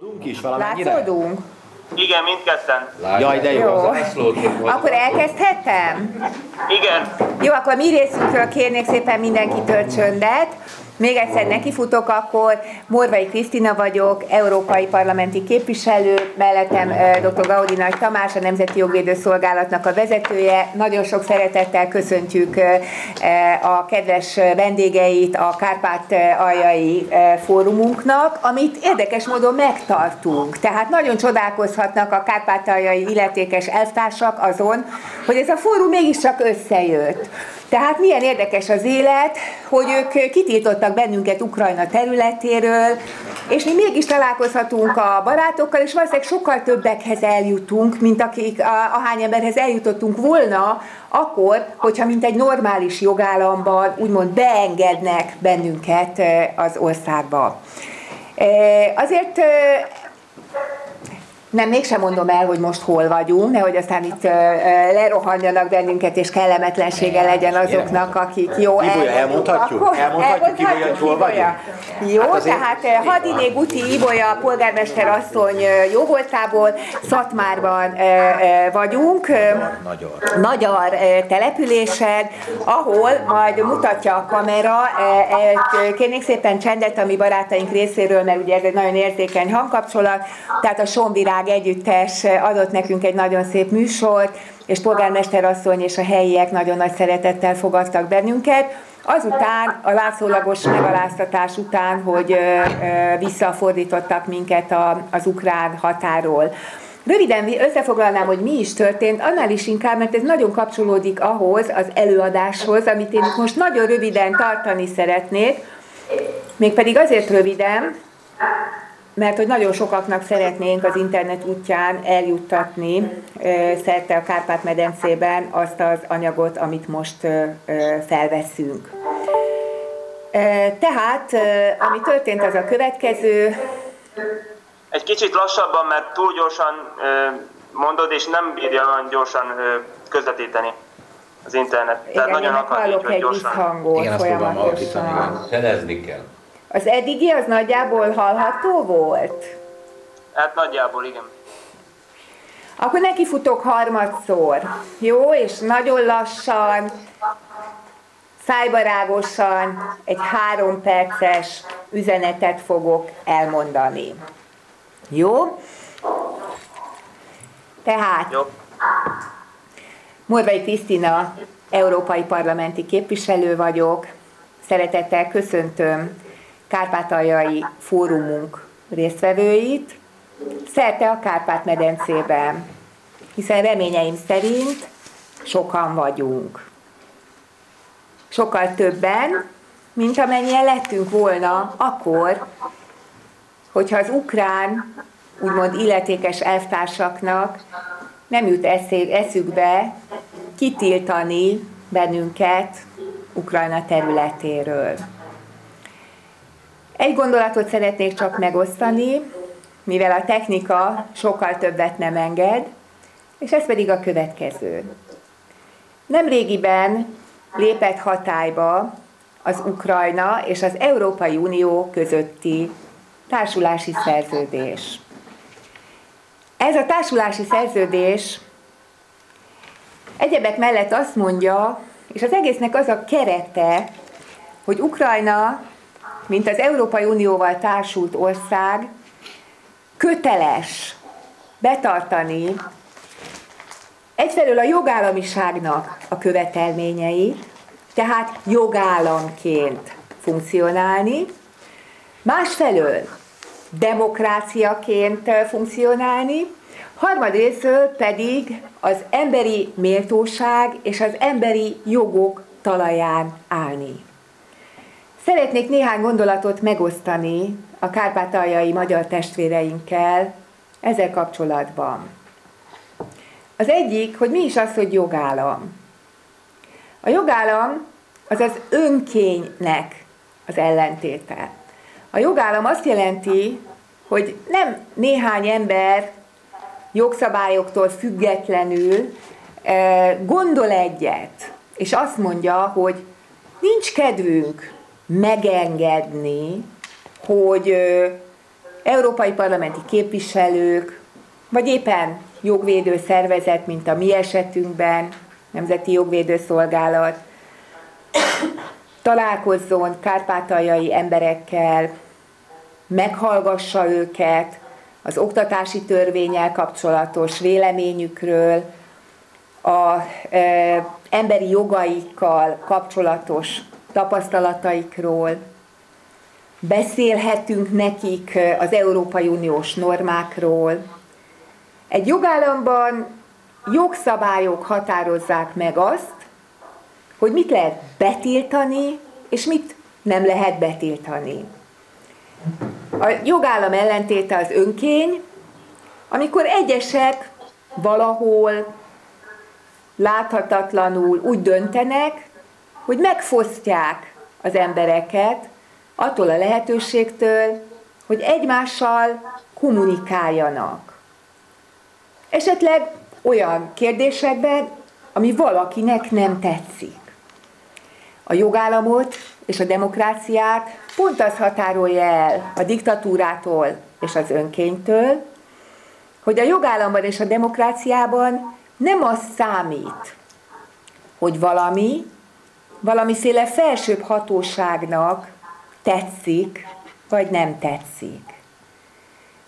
Tudunk is valamennyire? Látszódunk? Igen, mindketten. Jaj, de jó. Jó. Akkor Akkor elkezdhetem? Igen. Jó, akkor mi részünkről kérnék szépen mindenkitől csöndet. Még egyszer nekifutok, akkor Morvai Krisztina vagyok, európai parlamenti képviselő, mellettem dr. Gaudi Nagy Tamás, a Nemzeti Jogvédő Szolgálatnak a vezetője. Nagyon sok szeretettel köszöntjük a kedves vendégeit a Kárpát-aljai fórumunknak, amit érdekes módon megtartunk. Tehát nagyon csodálkozhatnak a Kárpát-aljai illetékes elvtársak azon, hogy ez a fórum mégiscsak összejött. Tehát milyen érdekes az élet, hogy ők kitiltottak bennünket Ukrajna területéről, és mi mégis találkozhatunk a barátokkal, és valószínűleg sokkal többekhez eljutunk, mint akik, a, ahány emberhez eljutottunk volna, akkor, hogyha mint egy normális jogállamban úgymond beengednek bennünket az országba. Azért nem, mégsem mondom el, hogy most hol vagyunk, nehogy aztán itt ö, lerohanjanak bennünket, és kellemetlensége legyen azoknak, akik jó Ibolya, elmondhatjuk? Akkor Elmondhatjuk, Ibolya, hogy hol Ibolya? Jó, Hát azért- tehát Hadiné Guti Ibolya polgármester asszony jóvoltából, Szatmárban vagyunk. magyar eh, településen, ahol majd mutatja a kamera, kérnék szépen csendet a mi barátaink részéről, mert ugye ez egy nagyon érzékeny hangkapcsolat, tehát a Sonvirág együttes eh, adott nekünk egy nagyon szép műsort, és polgármester asszony és a helyiek nagyon nagy szeretettel fogadtak bennünket. Azután, a látszólagos megaláztatás után, hogy ö, visszafordítottak minket a, az ukrán határól. Röviden összefoglalnám, hogy mi is történt, annál is inkább, mert ez nagyon kapcsolódik ahhoz az előadáshoz, amit én most nagyon röviden tartani szeretnék, mégpedig azért röviden, mert hogy nagyon sokaknak szeretnénk az internet útján eljuttatni szerte a Kárpát-medencében azt az anyagot, amit most felveszünk. Tehát, ami történt, az a következő, Egy kicsit lassabban, mert túl gyorsan mondod, és nem bírja olyan gyorsan közvetíteni az internet. Tehát igen, nagyon akar hallok egy gyorsan. visszhangot Igen, azt próbálom alakítani, folyamatosan. igen. Fedezni kell. Az eddigi az nagyjából hallható volt? Hát nagyjából igen. Akkor nekifutok harmadszor. Jó, és nagyon lassan, szájbarágosan egy három perces üzenetet fogok elmondani. Jó? Tehát Jó. Morvai Krisztina, európai parlamenti képviselő vagyok. Szeretettel köszöntöm Kárpátaljai fórumunk résztvevőit, szerte a Kárpát-medencében, hiszen reményeim szerint sokan vagyunk. Sokkal többen, mint amennyien lettünk volna akkor, hogyha az ukrán, úgymond illetékes elvtársaknak nem jut eszükbe kitiltani bennünket Ukrajna területéről. Egy gondolatot szeretnék csak megosztani, mivel a technika sokkal többet nem enged, és ez pedig a következő. Nemrégiben lépett hatályba az Ukrajna és az Európai Unió közötti társulási szerződés. Ez a társulási szerződés egyebek mellett azt mondja, és az egésznek az a kerete, hogy Ukrajna, mint az Európai Unióval társult ország, köteles betartani egyfelől a jogállamiságnak a követelményeit, tehát jogállamként funkcionálni, másfelől demokráciaként funkcionálni, harmadrésztől pedig az emberi méltóság és az emberi jogok talaján állni. Szeretnék néhány gondolatot megosztani a kárpátaljai magyar testvéreinkkel ezzel kapcsolatban. Az egyik, hogy mi is az, hogy jogállam. A jogállam az az önkénynek az ellentéte. A jogállam azt jelenti, hogy nem néhány ember jogszabályoktól függetlenül eh, gondol egyet, és azt mondja, hogy nincs kedvünk megengedni, hogy európai parlamenti képviselők, vagy éppen jogvédő szervezet, mint a mi esetünkben, Nemzeti Jogvédőszolgálat, találkozzon kárpátaljai emberekkel, meghallgassa őket az oktatási törvényel kapcsolatos véleményükről, e, emberi jogaikkal kapcsolatos tapasztalataikról, beszélhetünk nekik az Európai Uniós normákról. Egy jogállamban jogszabályok határozzák meg azt, hogy mit lehet betiltani, és mit nem lehet betiltani. A jogállam ellentéte az önkény, amikor egyesek valahol láthatatlanul úgy döntenek, hogy megfosztják az embereket attól a lehetőségtől, hogy egymással kommunikáljanak. Esetleg olyan kérdésekben, ami valakinek nem tetszik. A jogállamot és a demokráciát pont az határolja el a diktatúrától és az önkénytől, hogy a jogállamban és a demokráciában nem az számít, hogy valami, valamiféle felsőbb hatóságnak tetszik, vagy nem tetszik.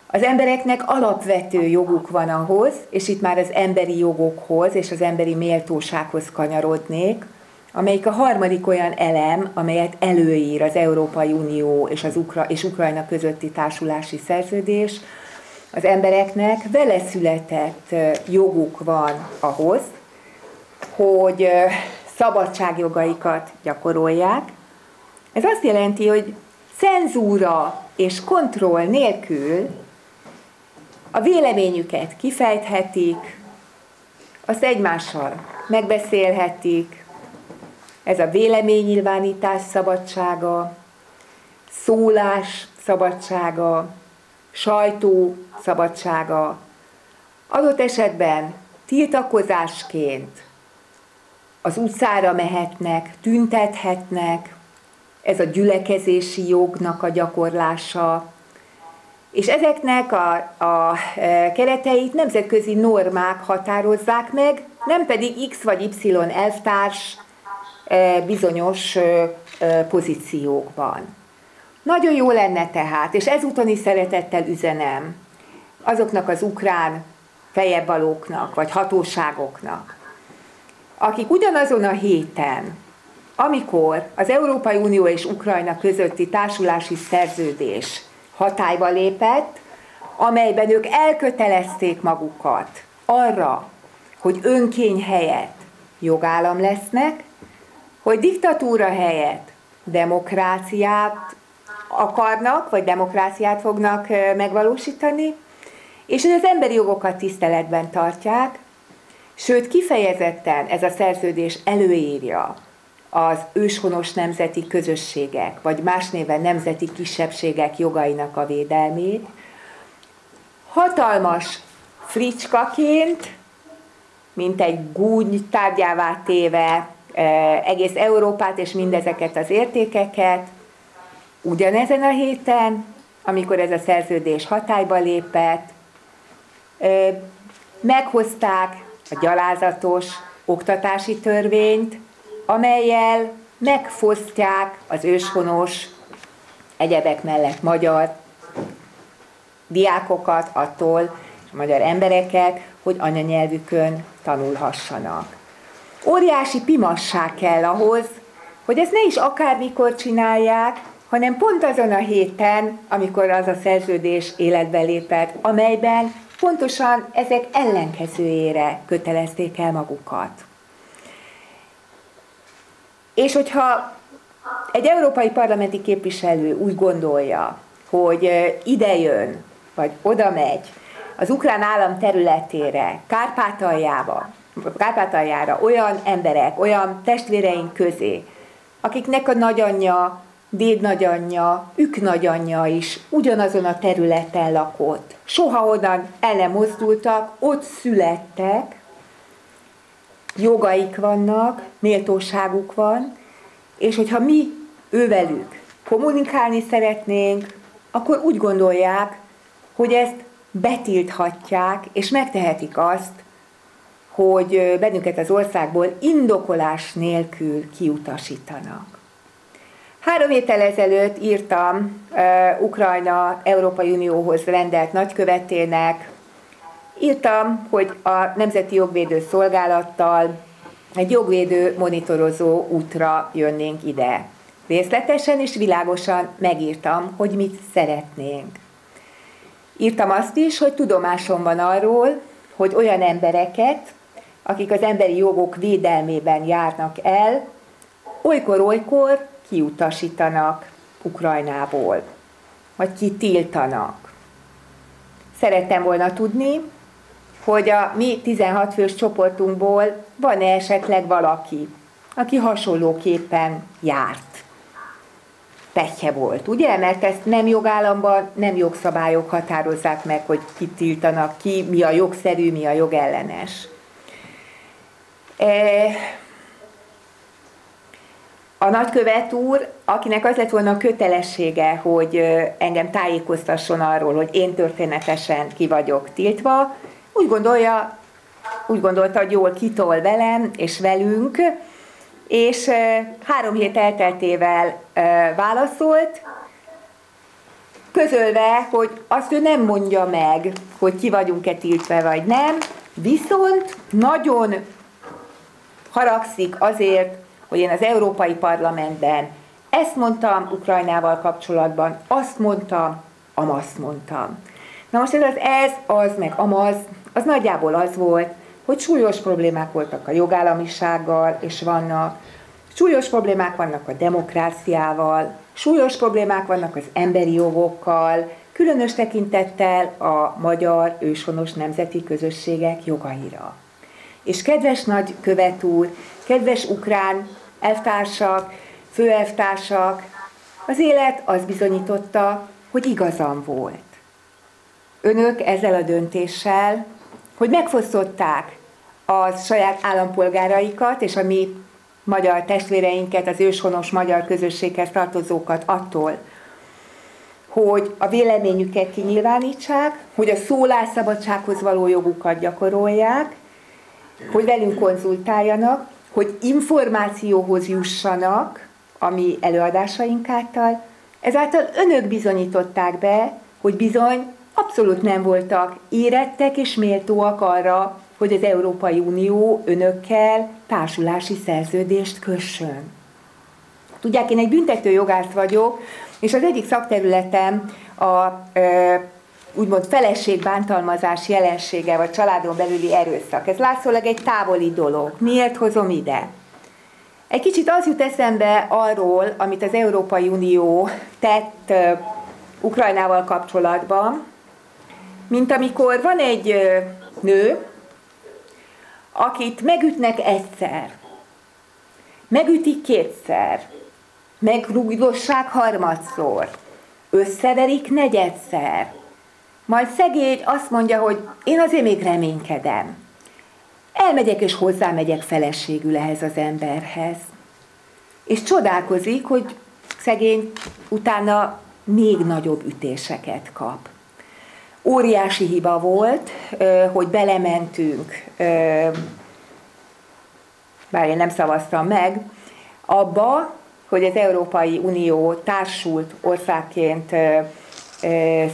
Az embereknek alapvető joguk van ahhoz, és itt már az emberi jogokhoz és az emberi méltósághoz kanyarodnék, amelyik a harmadik olyan elem, amelyet előír az Európai Unió és, az Ukra- és Ukrajna közötti társulási szerződés, az embereknek vele született joguk van ahhoz, hogy szabadságjogaikat gyakorolják. Ez azt jelenti, hogy cenzúra és kontroll nélkül a véleményüket kifejthetik, azt egymással megbeszélhetik, ez a véleménynyilvánítás szabadsága, szólás szabadsága, sajtó szabadsága, adott esetben tiltakozásként az utcára mehetnek, tüntethetnek, ez a gyülekezési jognak a gyakorlása, és ezeknek a, a e, kereteit nemzetközi normák határozzák meg, nem pedig X vagy Y elvtárs e, bizonyos pozíciókban. Nagyon jó lenne tehát, és ezúton is szeretettel üzenem azoknak az ukrán fejebalóknak, vagy hatóságoknak, akik ugyanazon a héten, amikor az Európai Unió és Ukrajna közötti társulási szerződés hatályba lépett, amelyben ők elkötelezték magukat arra, hogy önkény helyett jogállam lesznek, hogy diktatúra helyett demokráciát akarnak, vagy demokráciát fognak megvalósítani, és hogy az emberi jogokat tiszteletben tartják, sőt kifejezetten ez a szerződés előírja az őshonos nemzeti közösségek, vagy más néven nemzeti kisebbségek jogainak a védelmét, hatalmas fricskaként, mint egy gúny tárgyává téve egész Európát és mindezeket az értékeket, ugyanezen a héten, amikor ez a szerződés hatályba lépett, meghozták a gyalázatos oktatási törvényt, amelyel megfosztják az őshonos egyebek mellett magyar diákokat attól, és magyar embereket, hogy anyanyelvükön tanulhassanak. Óriási pimasság kell ahhoz, hogy ezt ne is akármikor csinálják, hanem pont azon a héten, amikor az a szerződés életbe lépett, amelyben pontosan ezek ellenkezőjére kötelezték el magukat. És hogyha egy európai parlamenti képviselő úgy gondolja, hogy ide jön, vagy oda megy az ukrán állam területére, Kárpátaljába, Kárpátaljára olyan emberek, olyan testvéreink közé, akiknek a nagyanyja, dédnagyanyja, ők nagyanyja is ugyanazon a területen lakott. Soha onnan el nem mozdultak, ott születtek, jogaik vannak, méltóságuk van, és hogyha mi ővelük kommunikálni szeretnénk, akkor úgy gondolják, hogy ezt betilthatják, és megtehetik azt, hogy bennünket az országból indokolás nélkül kiutasítanak. Három héttel ezelőtt írtam uh, Ukrajna Európai Unióhoz rendelt nagykövetének, írtam, hogy a Nemzeti Jogvédő Szolgálattal egy jogvédő monitorozó útra jönnénk ide. Részletesen és világosan megírtam, hogy mit szeretnénk. Írtam azt is, hogy tudomásom van arról, hogy olyan embereket, akik az emberi jogok védelmében járnak el, olykor-olykor kiutasítanak Ukrajnából, vagy kitiltanak. Szerettem volna tudni, hogy a mi 16 fős csoportunkból van-e esetleg valaki, aki hasonlóképpen járt. Petje volt, ugye? Mert ezt nem jogállamban, nem jogszabályok határozzák meg, hogy ki tiltanak ki, mi a jogszerű, mi a jogellenes. E, a nagykövet úr, akinek az lett volna a kötelessége, hogy engem tájékoztasson arról, hogy én történetesen ki vagyok tiltva, úgy gondolja, úgy gondolta, hogy jól kitol velem és velünk, és három hét elteltével válaszolt, közölve, hogy azt ő nem mondja meg, hogy ki vagyunk-e tiltve vagy nem, viszont nagyon haragszik azért, hogy én az Európai Parlamentben ezt mondtam Ukrajnával kapcsolatban, azt mondtam, amazt mondtam. Na most ez az ez, az, meg amaz, az nagyjából az volt, hogy súlyos problémák voltak a jogállamisággal, és vannak, súlyos problémák vannak a demokráciával, súlyos problémák vannak az emberi jogokkal, különös tekintettel a magyar őshonos nemzeti közösségek jogaira. És kedves nagy követ úr, kedves ukrán elvtársak, főelvtársak, az élet az bizonyította, hogy igazam volt. Önök ezzel a döntéssel, hogy megfosztották a saját állampolgáraikat és a mi magyar testvéreinket, az őshonos magyar közösséghez tartozókat attól, hogy a véleményüket kinyilvánítsák, hogy a szólásszabadsághoz való jogukat gyakorolják, hogy velünk konzultáljanak, hogy információhoz jussanak a mi előadásaink által, ezáltal önök bizonyították be, hogy bizony abszolút nem voltak érettek és méltóak arra, hogy az Európai Unió önökkel társulási szerződést kössön. Tudják, én egy büntető jogász vagyok, és az egyik szakterületem a e, úgymond feleségbántalmazás jelensége, vagy családon belüli erőszak. Ez látszólag egy távoli dolog. Miért hozom ide? Egy kicsit az jut eszembe arról, amit az Európai Unió tett Ukrajnával kapcsolatban, mint amikor van egy nő, akit megütnek egyszer, megütik kétszer, megrúgdossák harmadszor, összeverik negyedszer, majd szegény azt mondja, hogy én azért még reménykedem. Elmegyek és hozzámegyek feleségül ehhez az emberhez. És csodálkozik, hogy szegény utána még nagyobb ütéseket kap. Óriási hiba volt, hogy belementünk, bár én nem szavaztam meg, abba, hogy az Európai Unió társult országként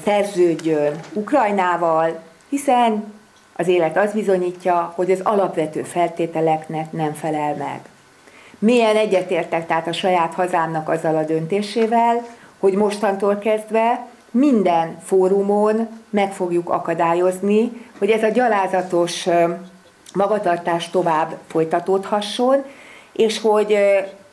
szerződjön Ukrajnával, hiszen az élet az bizonyítja, hogy az alapvető feltételeknek nem felel meg. Milyen egyetértek tehát a saját hazámnak azzal a döntésével, hogy mostantól kezdve minden fórumon meg fogjuk akadályozni, hogy ez a gyalázatos magatartás tovább folytatódhasson, és hogy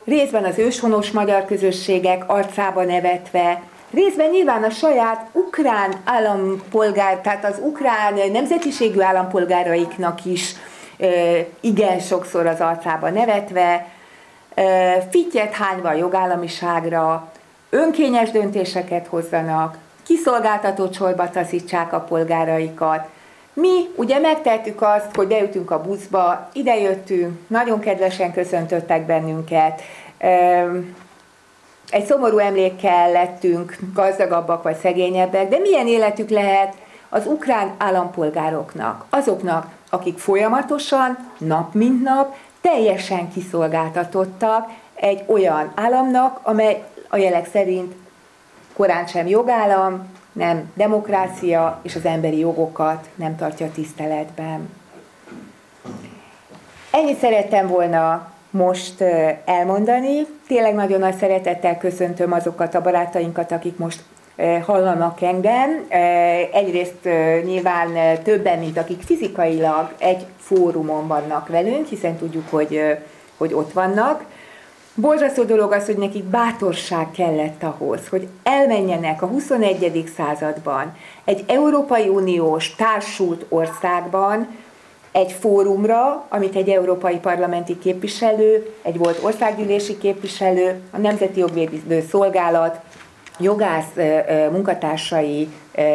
részben az őshonos magyar közösségek arcába nevetve, részben nyilván a saját ukrán állampolgár, tehát az ukrán nemzetiségű állampolgáraiknak is igen sokszor az arcába nevetve, fittyet hányva a jogállamiságra, önkényes döntéseket hozzanak, kiszolgáltató csorba taszítsák a polgáraikat. Mi ugye megtettük azt, hogy beütünk a buszba, idejöttünk, nagyon kedvesen köszöntöttek bennünket, egy szomorú emlékkel lettünk gazdagabbak vagy szegényebbek, de milyen életük lehet az ukrán állampolgároknak, azoknak, akik folyamatosan, nap mint nap, teljesen kiszolgáltatottak egy olyan államnak, amely a jelek szerint korán sem jogállam, nem demokrácia, és az emberi jogokat nem tartja tiszteletben. Ennyit szerettem volna most elmondani. Tényleg nagyon nagy szeretettel köszöntöm azokat a barátainkat, akik most hallanak engem. Egyrészt nyilván többen, mint akik fizikailag egy fórumon vannak velünk, hiszen tudjuk, hogy, hogy ott vannak. Borzasztó dolog az, hogy nekik bátorság kellett ahhoz, hogy elmenjenek a 21. században egy Európai Uniós társult országban, egy fórumra, amit egy európai parlamenti képviselő, egy volt országgyűlési képviselő, a Nemzeti Jogvédő Szolgálat, jogász munkatársai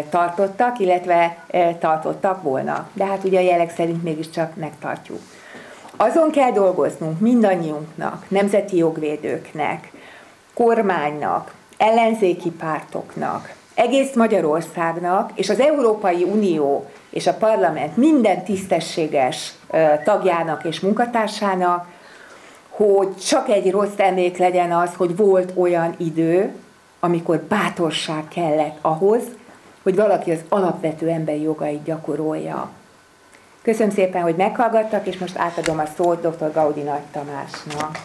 tartottak, illetve tartottak volna. De hát ugye a jelek szerint mégiscsak megtartjuk. Azon kell dolgoznunk mindannyiunknak, nemzeti jogvédőknek, kormánynak, ellenzéki pártoknak, egész Magyarországnak és az Európai Unió és a parlament minden tisztességes tagjának és munkatársának, hogy csak egy rossz emlék legyen az, hogy volt olyan idő, amikor bátorság kellett ahhoz, hogy valaki az alapvető emberi jogait gyakorolja. Köszönöm szépen, hogy meghallgattak, és most átadom a szót dr. Gaudi Nagy Tamásnak.